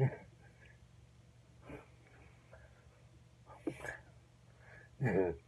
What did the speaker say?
Yeah. Mm-hmm.